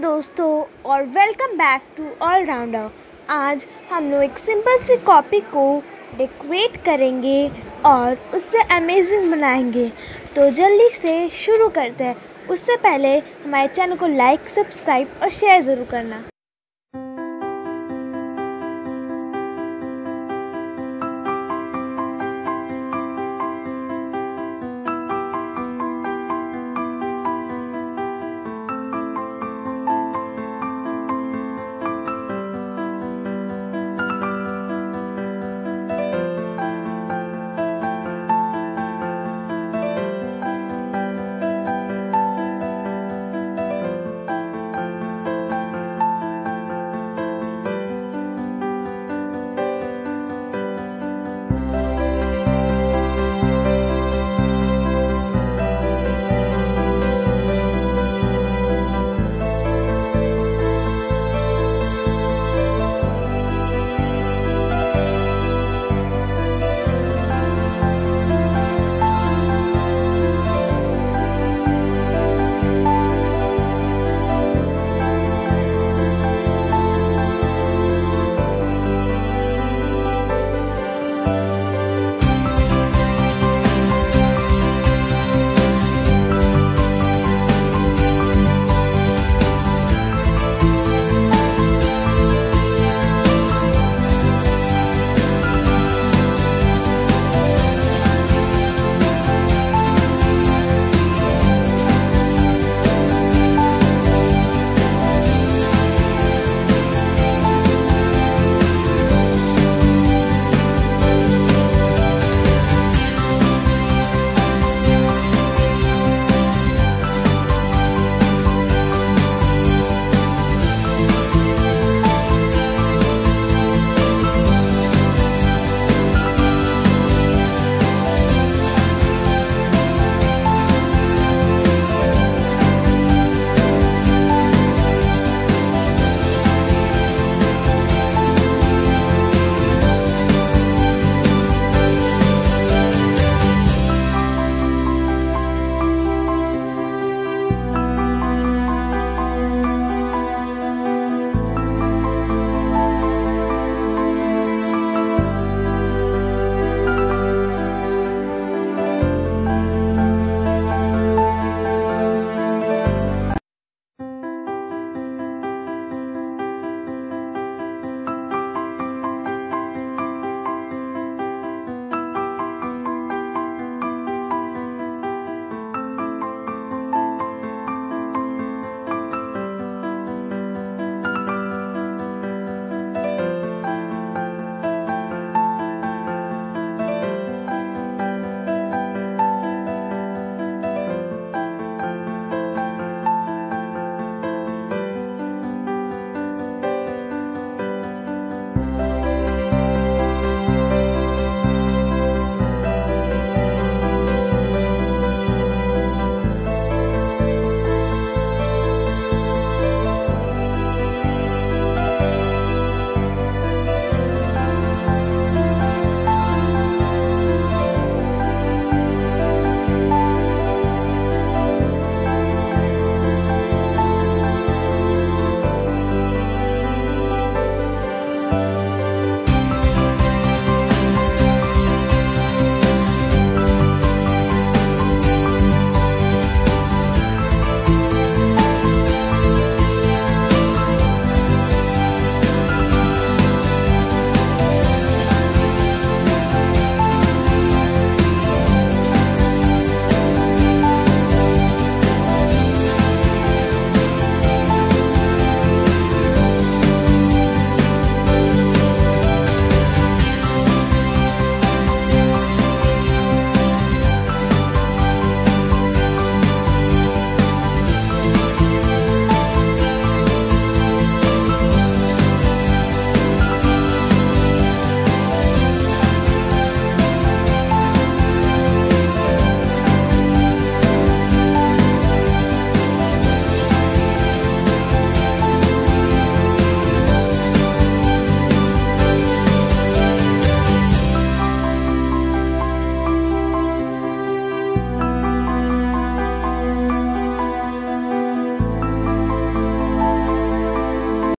दोस्तों और welcome back to all rounder आज हम लोग एक सिंपल सी कॉपी को डेकोरेट करेंगे और उससे अमेजिंग बनाएँगे। तो जल्दी से शुरू करते हैं। उससे पहले हमारे चैनल को लाइक सब्सक्राइब और शेयर ज़रूर करना।